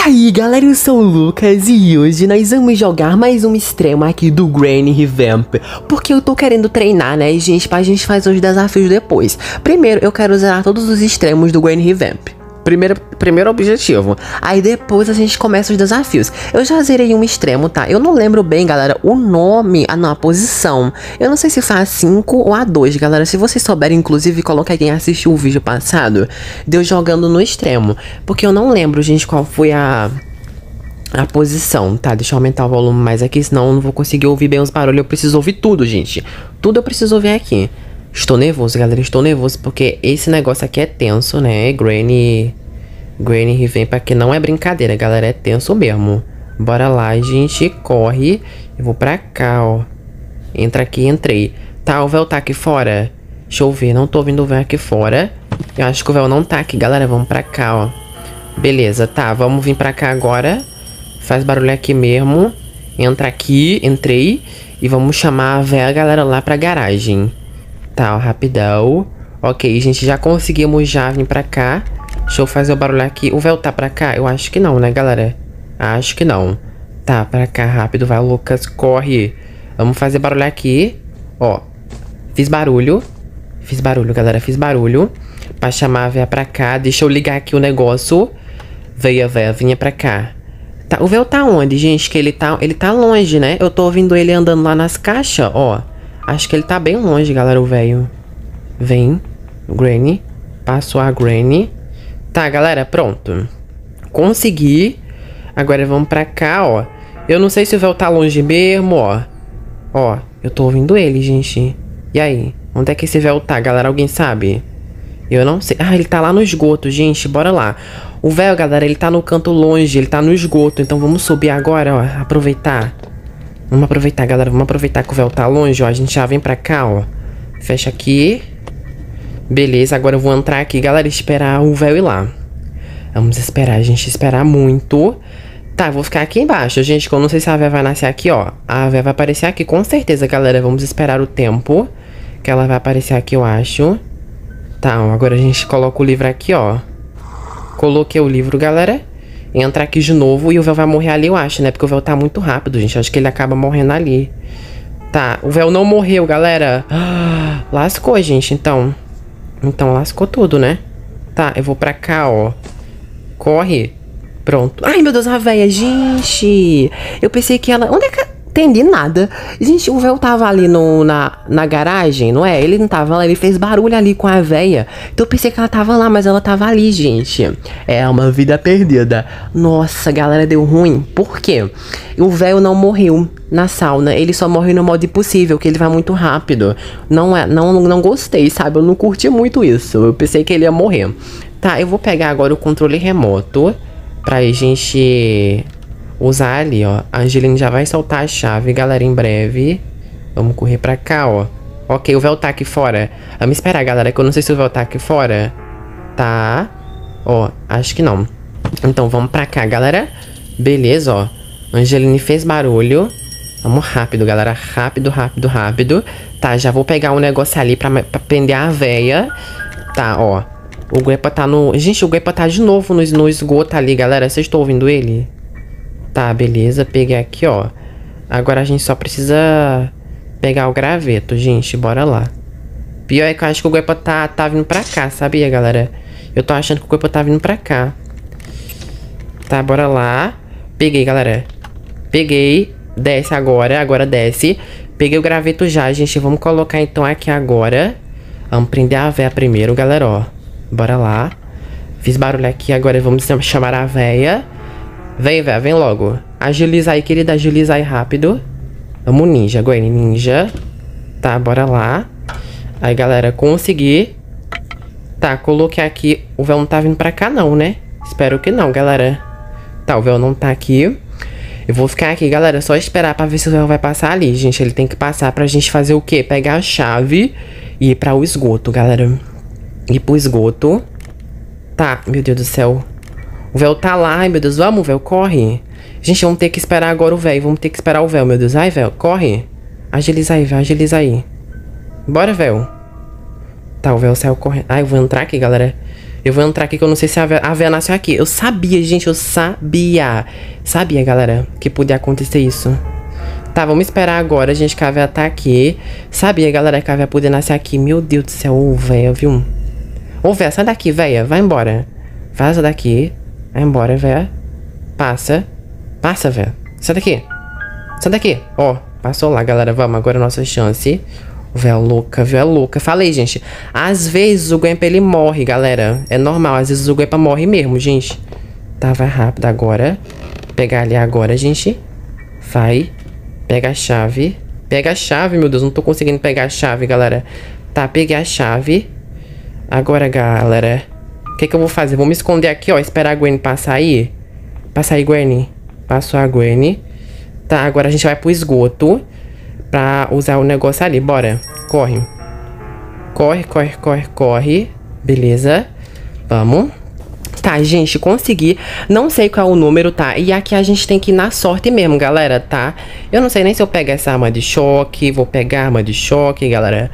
E aí galera, eu sou o Lucas e hoje nós vamos jogar mais um extremo aqui do Granny Revamp. Porque eu tô querendo treinar, né, gente, pra gente fazer os desafios depois. Primeiro, eu quero zerar todos os extremos do Granny Revamp Primeiro, primeiro objetivo. Aí depois a gente começa os desafios. Eu já zerei um extremo, tá? Eu não lembro bem, galera, o nome, ah não, a posição. Eu não sei se foi a 5 ou a 2, galera. Se vocês souberem, inclusive, coloca quem assistiu o vídeo passado. Deu jogando no extremo. Porque eu não lembro, gente, qual foi a a posição, tá? Deixa eu aumentar o volume mais aqui, senão eu não vou conseguir ouvir bem os barulhos. Eu preciso ouvir tudo, gente. Tudo eu preciso ouvir aqui. Estou nervoso, galera. Estou nervoso porque esse negócio aqui é tenso, né? Granny. Granny Revamp aqui não é brincadeira, galera. É tenso mesmo. Bora lá, gente. Corre. Eu vou pra cá, ó. Entra aqui, entrei. Tá, o véu tá aqui fora. Deixa eu ver. Não tô ouvindo o véu aqui fora. Eu acho que o véu não tá aqui, galera. Vamos pra cá, ó. Beleza, tá. Vamos vir pra cá agora. Faz barulho aqui mesmo. Entra aqui. Entrei. E vamos chamar a véia galera lá pra garagem. Tá, ó, rapidão. Ok, gente, já conseguimos já vir pra cá. Deixa eu fazer o barulho aqui. O véu tá pra cá? Eu acho que não, né, galera? Acho que não. Tá, pra cá, rápido. Vai, Lucas, corre. Vamos fazer barulho aqui. Ó, fiz barulho. Fiz barulho, galera, fiz barulho. Pra chamar a véia pra cá. Deixa eu ligar aqui o negócio. Veia, véia, vinha pra cá. Tá, o véu tá onde, gente? Que ele tá, ele tá longe, né? Eu tô ouvindo ele andando lá nas caixas, ó. Acho que ele tá bem longe, galera, o velho. Vem. Granny. Passou a Granny. Tá, galera, pronto. Consegui. Agora vamos pra cá, ó. Eu não sei se o véu tá longe mesmo, ó. Ó, eu tô ouvindo ele, gente. E aí? Onde é que esse véu tá, galera? Alguém sabe? Eu não sei. Ah, ele tá lá no esgoto, gente. Bora lá. O véu, galera, ele tá no canto longe. Ele tá no esgoto. Então vamos subir agora, ó. Aproveitar. Vamos aproveitar, galera. Vamos aproveitar que o véu tá longe, ó. A gente já vem pra cá, ó. Fecha aqui. Beleza, agora eu vou entrar aqui, galera, esperar o véu ir lá. Vamos esperar, gente, esperar muito. Tá, vou ficar aqui embaixo, gente, que eu não sei se a véia vai nascer aqui, ó. A véia vai aparecer aqui, com certeza, galera. Vamos esperar o tempo que ela vai aparecer aqui, eu acho. Tá, ó, agora a gente coloca o livro aqui, ó. Coloquei o livro, galera entrar aqui de novo e o véu vai morrer ali, eu acho, né? Porque o véu tá muito rápido, gente. Acho que ele acaba morrendo ali. Tá, o véu não morreu, galera. Ah, lascou, gente, então. Então, lascou tudo, né? Tá, eu vou pra cá, ó. Corre. Pronto. Ai, meu Deus, a véia, gente. Eu pensei que ela... Onde é que entendi nada. Gente, o véu tava ali no, na, na garagem, não é? Ele não tava lá, ele fez barulho ali com a véia. Então eu pensei que ela tava lá, mas ela tava ali, gente. É uma vida perdida. Nossa, galera, deu ruim. Por quê? O véu não morreu na sauna. Ele só morre no modo impossível, que ele vai muito rápido. Não é, não, não gostei, sabe? Eu não curti muito isso. Eu pensei que ele ia morrer. Tá, eu vou pegar agora o controle remoto pra gente usar ali, ó. A Angeline já vai soltar a chave, galera, em breve. Vamos correr pra cá, ó. Ok, o véu tá aqui fora. Vamos esperar, galera, que eu não sei se o véu tá aqui fora. Tá. Ó, acho que não. Então, vamos pra cá, galera. Beleza, ó. Angeline fez barulho. Vamos rápido, galera. Rápido, rápido, rápido. Tá, já vou pegar um negócio ali pra, pra prender a véia. Tá, ó. O Guepa tá no... Gente, o Guepa tá de novo no, no esgoto ali, galera. Vocês estão ouvindo ele? Tá, beleza. Peguei aqui, ó. Agora a gente só precisa pegar o graveto, gente. Bora lá. Pior é que eu acho que o Guepa tá, tá vindo pra cá, sabia, galera? Eu tô achando que o Guepa tá vindo pra cá. Tá, bora lá. Peguei, galera. Peguei. Desce agora. Agora desce. Peguei o graveto já, gente. Vamos colocar então aqui agora. Vamos prender a véia primeiro, galera, ó. Bora lá. Fiz barulho aqui, agora vamos chamar a véia. Vem, véia, vem logo. Agiliza aí, querida, agiliza aí rápido. Vamos ninja, Gwen, ninja. Tá, bora lá. Aí, galera, consegui. Tá, coloquei aqui. O véu não tá vindo pra cá não, né? Espero que não, galera. Tá, o véu não tá aqui. Eu vou ficar aqui, galera, só esperar pra ver se o véu vai passar ali, gente. Ele tem que passar pra gente fazer o quê? Pegar a chave e ir pra o esgoto, galera. Ir pro esgoto. Tá, meu Deus do céu. O véu tá lá, ai meu Deus, vamos, véu, corre. Gente, vamos ter que esperar agora o véu, vamos ter que esperar o véu, meu Deus. Ai, véu, corre. Agiliza aí, véu, agiliza aí. Bora, véu. Tá, o véu saiu correndo. Ai, eu vou entrar aqui, galera. Eu vou entrar aqui que eu não sei se a véia, a véia nasceu aqui. Eu sabia, gente, eu sabia. Sabia, galera, que podia acontecer isso. Tá, vamos esperar agora, gente, que a véia tá aqui. Sabia, galera, que a véia podia nascer aqui. Meu Deus do céu, ô, véia, viu? Ô, véia, sai daqui, véia. Vai embora. Vaza daqui. Vai embora, véia. Passa. Passa, véia. Sai daqui. Sai daqui. Ó, passou lá, galera. Vamos, agora é a nossa chance. Véia é louca, viu? É louca. Falei, gente. Às vezes o Guempa, ele morre, galera. É normal. Às vezes o Guempa morre mesmo, gente. Tá, vai rápido agora. Pegar ali agora, gente. Vai. Pega a chave. Pega a chave, meu Deus. Não tô conseguindo pegar a chave, galera. Tá, peguei a chave. Agora, galera. Que que eu vou fazer? Vou me esconder aqui, ó. Esperar a Gwen passar aí. Passa aí, Gwen. Passou a Gwen. Tá, agora a gente vai pro esgoto. Pra usar o negócio ali. Bora. Corre. Corre, corre, corre, corre. Beleza. Vamos. Tá, gente, consegui. Não sei qual é o número, tá? E aqui a gente tem que ir na sorte mesmo, galera, tá? Eu não sei nem se eu pego essa arma de choque. Vou pegar arma de choque, galera.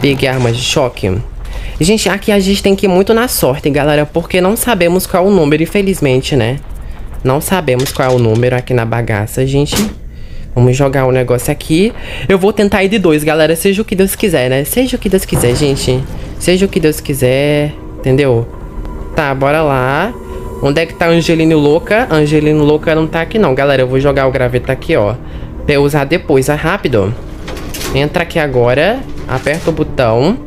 Peguei arma de choque. Gente, aqui a gente tem que ir muito na sorte, galera. Porque não sabemos qual é o número, infelizmente, né? Não sabemos qual é o número aqui na bagaça, gente. Vamos jogar o um negócio aqui. Eu vou tentar ir de dois, galera. Seja o que Deus quiser, né? Seja o que Deus quiser, gente. Seja o que Deus quiser. Entendeu? Tá, bora lá. Onde é que tá Angelino Louca? Angelino Louca não tá aqui não, galera. Eu vou jogar o graveto aqui, ó. Pra eu usar depois, é rápido. Entra aqui agora. Aperta o botão.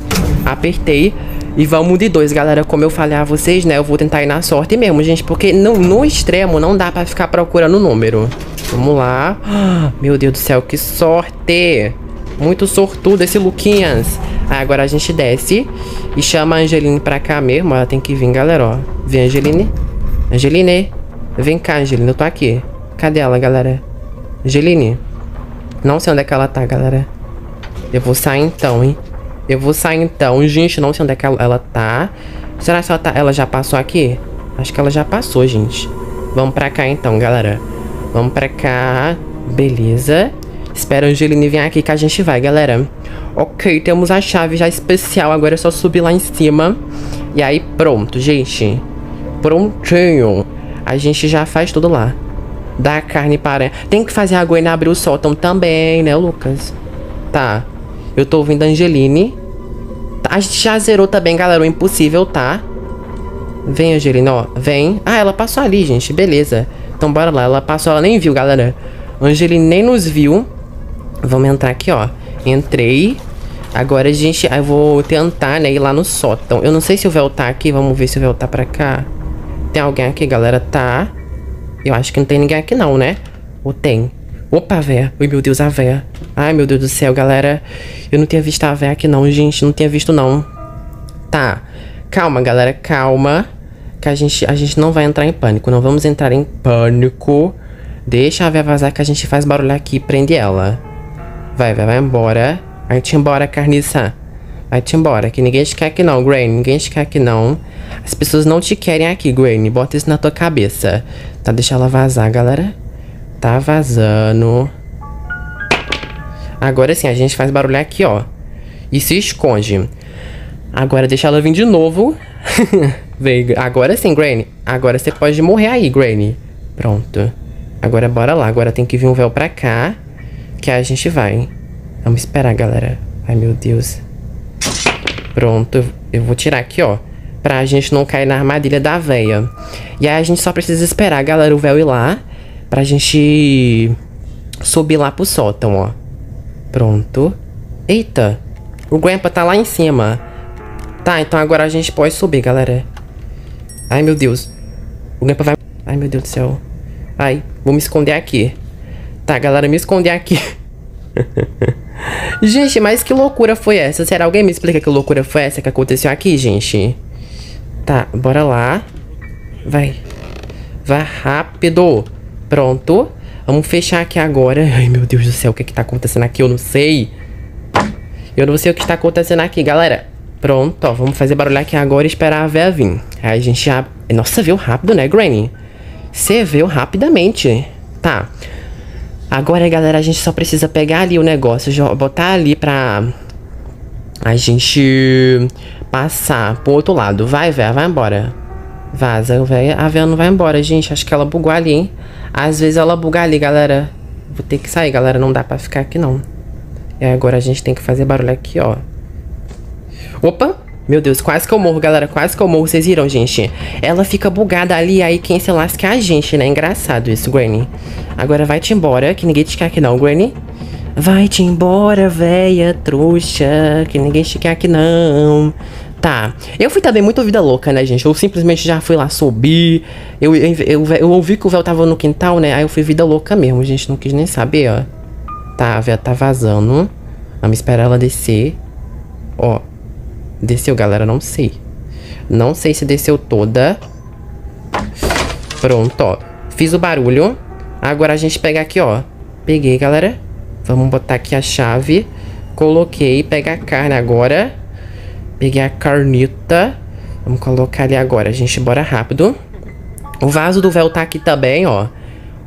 Apertei. E vamos de dois, galera. Como eu falei a vocês, né? Eu vou tentar ir na sorte mesmo, gente. Porque no, extremo não dá pra ficar procurando o número. Vamos lá. Meu Deus do céu, que sorte. Muito sortudo esse Luquinhas. Aí agora a gente desce e chama a Angeline pra cá mesmo. Ela tem que vir, galera, ó. Vem, Angeline. Angeline. Vem cá, Angeline. Eu tô aqui. Cadê ela, galera? Angeline. Não sei onde é que ela tá, galera. Eu vou sair então, hein. Eu vou sair então. Gente, não sei onde é que ela, ela tá. Será que ela tá... Ela já passou aqui? Acho que ela já passou, gente. Vamos pra cá então, galera. Vamos pra cá. Beleza. Espera a Angeline vir aqui que a gente vai, galera. Ok, temos a chave já especial. Agora é só subir lá em cima. E aí, pronto, gente. Prontinho. A gente já faz tudo lá. Dá carne para... Tem que fazer a Gwen abrir o sótão também, né, Lucas? Tá. Eu tô ouvindo a Angeline. A gente já zerou também, galera, o impossível, tá? Vem, Angelina, ó. Vem. Ah, ela passou ali, gente. Beleza. Então, bora lá. Ela passou, ela nem viu, galera. Angeline nem nos viu. Vamos entrar aqui, ó. Entrei. Agora a gente... Eu vou tentar, né, ir lá no sótão. Eu não sei se o véu tá aqui. Vamos ver se o véu tá pra cá. Tem alguém aqui, galera? Tá. Eu acho que não tem ninguém aqui não, né? Ou tem? Opa, véia. Oi, meu Deus, a véia. Ai, meu Deus do céu, galera. Eu não tinha visto a véia aqui não, gente. Não tinha visto, não. Tá. Calma, galera. Calma. Que a gente, a gente não vai entrar em pânico. Não vamos entrar em pânico. Deixa a véia vazar que a gente faz barulho aqui e prende ela. Vai, vai, vai embora. Vai-te embora, carniça. Vai-te embora, que ninguém te quer aqui não, Granny. Ninguém te quer aqui não. As pessoas não te querem aqui, Granny. Bota isso na tua cabeça. Tá, deixa ela vazar, galera. Tá vazando. Agora sim, a gente faz barulho aqui, ó. E se esconde. Agora deixa ela vir de novo. Vem, agora sim, Granny. Agora você pode morrer aí, Granny. Pronto. Agora bora lá. Agora tem que vir um véu pra cá. Que a gente vai. Vamos esperar, galera. Ai, meu Deus. Pronto. Eu vou tirar aqui, ó. Pra gente não cair na armadilha da véia. E aí a gente só precisa esperar, galera, o véu ir lá. Pra gente subir lá pro sótão, ó. Pronto. Eita. O Grandpa tá lá em cima. Tá, então agora a gente pode subir, galera. Ai, meu Deus. O Grandpa vai... Ai, meu Deus do céu. Ai, vou me esconder aqui. Tá, galera, me esconder aqui. gente, mas que loucura foi essa? Será alguém me explica que loucura foi essa que aconteceu aqui, gente? Tá, bora lá. Vai. Vai rápido. Pronto. Vamos fechar aqui agora. Ai, meu Deus do céu, o que que tá acontecendo aqui? Eu não sei. Eu não sei o que está acontecendo aqui, galera. Pronto, ó. Vamos fazer barulho aqui agora e esperar a véia vir. Aí a gente já... Nossa, veio rápido, né, Granny? Você veio rapidamente. Tá. Agora, galera, a gente só precisa pegar ali o negócio, botar ali pra... A gente... passar pro outro lado. Vai, véia, vai embora. Vaza, véia. A véia não vai embora, gente. Acho que ela bugou ali, hein? Às vezes ela buga ali, galera. Vou ter que sair, galera. Não dá pra ficar aqui, não. E agora a gente tem que fazer barulho aqui, ó. Opa! Meu Deus, quase que eu morro, galera. Quase que eu morro. Vocês viram, gente? Ela fica bugada ali, aí quem se lasca é a gente, né? Engraçado isso, Granny. Agora vai-te embora, que ninguém te quer aqui não, Granny. Vai-te embora, véia trouxa, que ninguém te quer aqui não. Tá. Eu fui também muito vida louca, né, gente? Eu simplesmente já fui lá subir. Eu, eu, eu, eu ouvi que o véu tava no quintal, né? Aí eu fui vida louca mesmo, gente. Não quis nem saber, ó. Tá, a véia tá vazando. Vamos esperar ela descer. Ó. Desceu, galera? Não sei. Não sei se desceu toda. Pronto, ó. Fiz o barulho. Agora a gente pega aqui, ó. Peguei, galera. Vamos botar aqui a chave. Coloquei. Pega a carne agora. Peguei a carnita. Vamos colocar ali agora. A gente bora rápido. O vaso do véu tá aqui também, ó.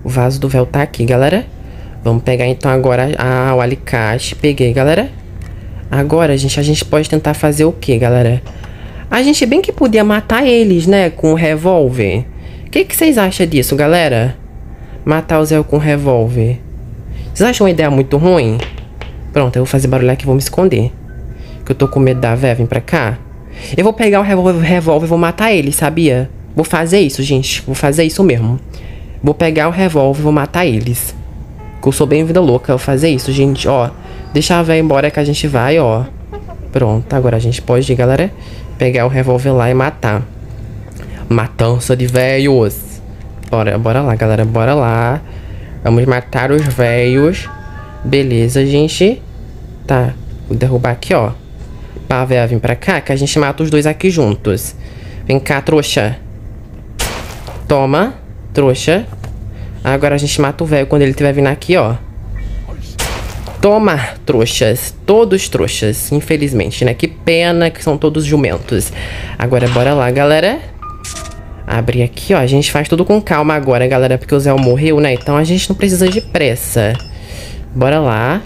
O vaso do véu tá aqui, galera. Vamos pegar então agora ah, o alicate. Peguei, galera. Agora, gente, a gente pode tentar fazer o que, galera? A gente bem que podia matar eles, né? Com o revólver. O que, que vocês acham disso, galera? Matar o Zé com o revólver. Vocês acham uma ideia muito ruim? Pronto, eu vou fazer barulho aqui e vou me esconder. Que eu tô com medo da véia vir pra cá. Eu vou pegar o revólver e vou matar ele, sabia? Vou fazer isso, gente. Vou fazer isso mesmo. Vou pegar o revólver e vou matar eles. Que eu sou bem vida louca. Eu vou fazer isso, gente. Ó, Deixa a véia embora que a gente vai, ó. Pronto, agora a gente pode, galera, pegar o revólver lá e matar. Matança de velhos. Bora, bora lá, galera, bora lá. Vamos matar os velhos. Beleza, gente. Tá, vou derrubar aqui, ó. Véia vir pra cá, que a gente mata os dois aqui juntos. Vem cá, trouxa. Toma, trouxa. Agora a gente mata o velho quando ele estiver vindo aqui, ó. Toma, trouxas. Todos trouxas, infelizmente, né? Que pena que são todos jumentos. Agora, bora lá, galera. Abrir aqui, ó. A gente faz tudo com calma agora, galera, porque o Zé morreu, né? Então a gente não precisa de pressa. Bora lá.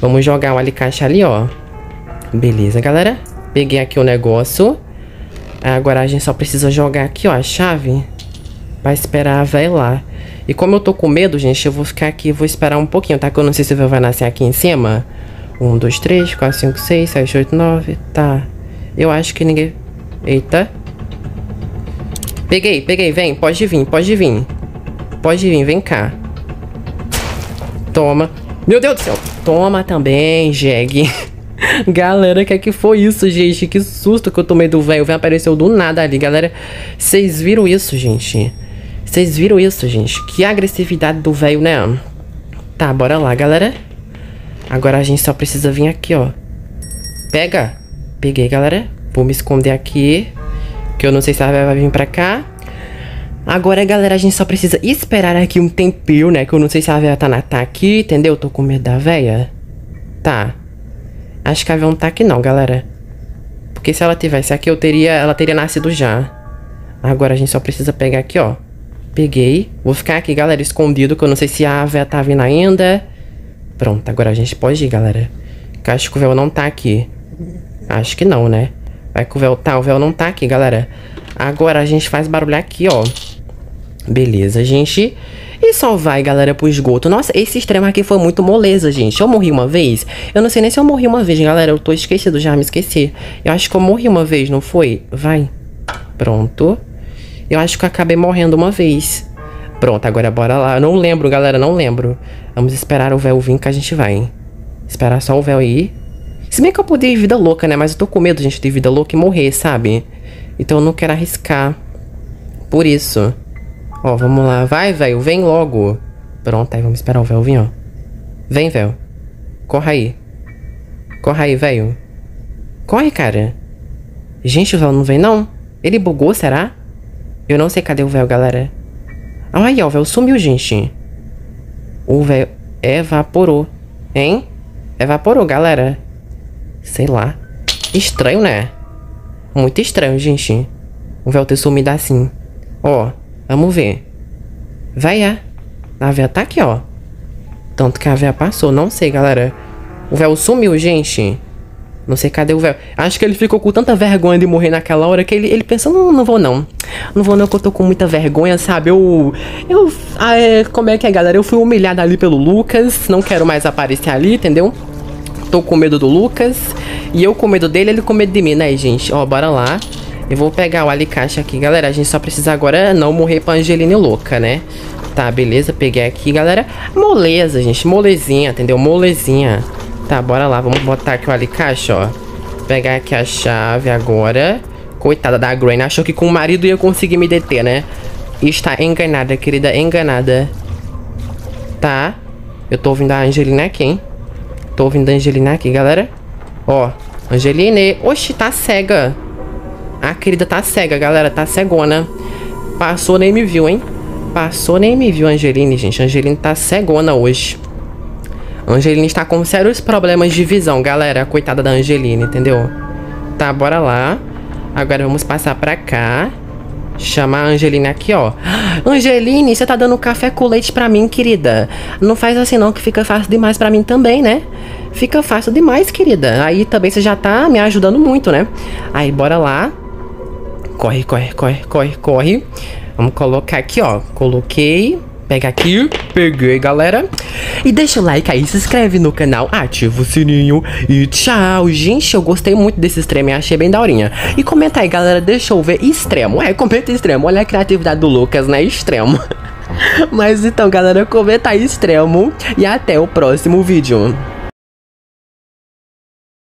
Vamos jogar o alicate ali, ó. Beleza, galera. Peguei aqui o negócio. Agora a gente só precisa jogar aqui, ó, a chave. Pra esperar a véia lá. E como eu tô com medo, gente, eu vou ficar aqui e vou esperar um pouquinho, tá? Que eu não sei se vai nascer aqui em cima. Um, dois, três, quatro, cinco, seis, sete, oito, nove. Tá. Eu acho que ninguém... Eita. Peguei, peguei. Vem, pode vir, pode vir. Pode vir, vem cá. Toma. Meu Deus do céu. Toma também, Jeg. galera, que é que foi isso, gente? Que susto que eu tomei do velho. O velho apareceu do nada ali, galera. Vocês viram isso, gente? Vocês viram isso, gente? Que agressividade do velho, né? Tá, bora lá, galera. Agora a gente só precisa vir aqui, ó. Pega. Peguei, galera. Vou me esconder aqui. Que eu não sei se ela vai vir pra cá. Agora, galera, a gente só precisa esperar aqui um tempinho, né? Que eu não sei se a véia tá, na, tá aqui, entendeu? Tô com medo da véia. Tá. Acho que a não tá aqui não, galera. Porque se ela tivesse aqui, eu teria, ela teria nascido já. Agora a gente só precisa pegar aqui, ó. Peguei. Vou ficar aqui, galera, escondido, que eu não sei se a véia tá vindo ainda. Pronto, agora a gente pode ir, galera. Acho que o véu não tá aqui. Acho que não, né? Vai que o véu tá, o véu não tá aqui, galera. Agora a gente faz barulho aqui, ó. Beleza, gente. Só vai, galera, pro esgoto. Nossa, esse extremo aqui foi muito moleza, gente. Eu morri uma vez. Eu não sei nem se eu morri uma vez, galera. Eu tô esquecido, já me esqueci. Eu acho que eu morri uma vez, não foi? Vai. Pronto. Eu acho que eu acabei morrendo uma vez. Pronto, agora bora lá. Eu não lembro, galera, não lembro. Vamos esperar o véu vir que a gente vai, hein? Esperar só o véu ir. Se bem que eu podia ir vida louca, né? Mas eu tô com medo, gente, de vida louca e morrer, sabe? Então eu não quero arriscar. Por isso. Ó, vamos lá. Vai, velho. Vem logo. Pronto, aí vamos esperar o véu vir, ó. Vem, véu. Corre aí. Corre aí, velho. Corre, cara. Gente, o véu não vem, não? Ele bugou, será? Eu não sei cadê o véu, galera. Aí, ó, o véu sumiu, gente. O véu evaporou. Hein? Evaporou, galera. Sei lá. Estranho, né? Muito estranho, gente. O véu ter sumido assim. Ó, vamos ver. Véia. A véia tá aqui, ó. Tanto que a véia passou. Não sei, galera. O véu sumiu, gente. Não sei cadê o véu. Acho que ele ficou com tanta vergonha de morrer naquela hora que ele, ele pensou, não, não vou não. Não vou não, que eu tô com muita vergonha, sabe? Eu. Eu. Ah, é, como é que é, galera? Eu fui humilhada ali pelo Lucas. Não quero mais aparecer ali, entendeu? Tô com medo do Lucas. E eu com medo dele, ele com medo de mim, né, gente? Ó, bora lá. Eu vou pegar o alicate aqui, galera. A gente só precisa agora não morrer pra Angelina louca, né? Tá, beleza. Peguei aqui, galera. Moleza, gente. Molezinha, entendeu? Molezinha. Tá, bora lá. Vamos botar aqui o alicate, ó. Pegar aqui a chave agora. Coitada da Granny. Achou que com o marido ia conseguir me deter, né? Está enganada, querida. Enganada. Tá. Eu tô ouvindo a Angelina aqui, hein? Tô ouvindo a Angelina aqui, galera. Ó. Angeline. Oxi, tá cega. A querida tá cega, galera. Tá cegona. Passou, nem me viu, hein? Passou, nem me viu, Angeline, gente. Angeline tá cegona hoje. Angeline está com sérios problemas de visão, galera. Coitada da Angeline, entendeu? Tá, bora lá. Agora vamos passar pra cá. Chamar a Angeline aqui, ó. Angeline, você tá dando café com leite pra mim, querida. Não faz assim não, que fica fácil demais pra mim também, né? Fica fácil demais, querida. Aí também você já tá me ajudando muito, né? Aí, bora lá. Corre, corre, corre, corre, corre. Vamos colocar aqui, ó. Coloquei. Pega aqui, peguei, galera. E deixa o like aí, se inscreve no canal, ativa o sininho e tchau. Gente, eu gostei muito desse extremo e achei bem daorinha. E comenta aí, galera, deixa eu ver extremo. É, comenta extremo. Olha a criatividade do Lucas, né? Extremo. Mas então, galera, comenta aí extremo e até o próximo vídeo.